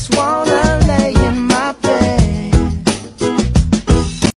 just one.